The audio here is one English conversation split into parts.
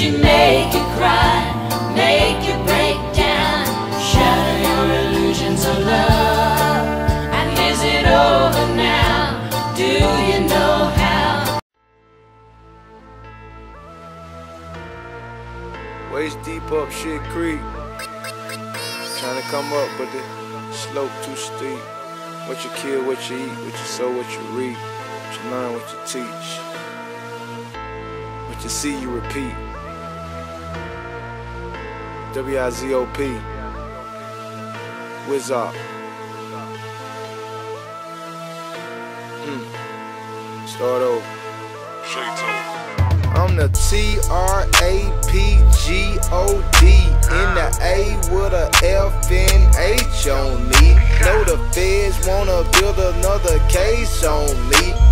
you make you cry, make you break down, shatter your illusions of love. And is it over now? Do you know how? Waist deep up shit creek. Trying to come up, but the slope too steep. What you kill, what you eat, what you sow, what you reap. What you learn, what you teach. You see, you repeat. W-I-Z-O-P. Wizard. Hmm. Start over. I'm the T R A P G O D in the A with a F and H on me. Know the feds wanna build another case on me.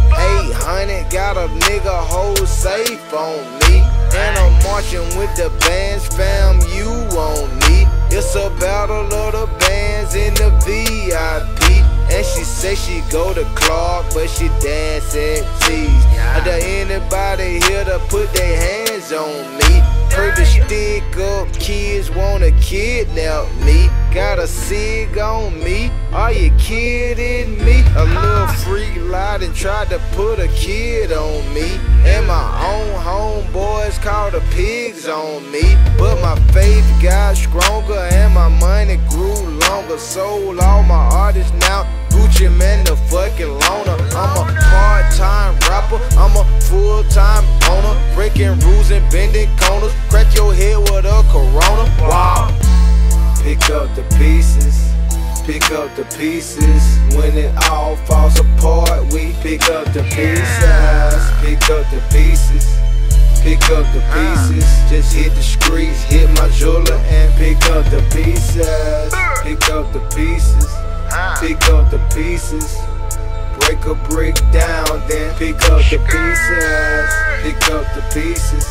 800 got a nigga whole safe on me. And I'm marching with the bands, fam, you on me. It's a battle of the bands in the VIP. And she say she go to Clark, but she dance at T's. There anybody here to put their hands on me? Heard the stick up, kids wanna kidnap me. Got a cig on me, are you kidding me? A little freak lied and tried to put a kid on me. And my own homeboys called the pigs on me. But my faith got stronger and my money grew longer. Sold all my artists now. Gucci Mane, the fucking loner. I'm a part-time rapper, I'm a full-time owner. Breaking rules and bending corners. Crack your head with a corona. Wow. Pick up the pieces. Pick up the pieces. When it all falls apart, we pick up the pieces. Pick up the pieces. Pick up the pieces. Just hit the streets, hit my jeweler, and pick up the pieces. Pick up the pieces. Pick up the pieces. Break a brick down, then pick up the pieces. Pick up the pieces.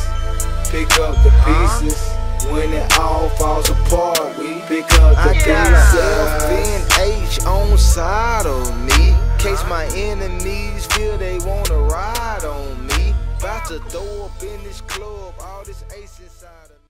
Pick up the pieces. When it all falls apart, we pick up the. I got F and H on side of me. Case my enemies feel they wanna ride on me. About to throw up in this club, all this ace inside of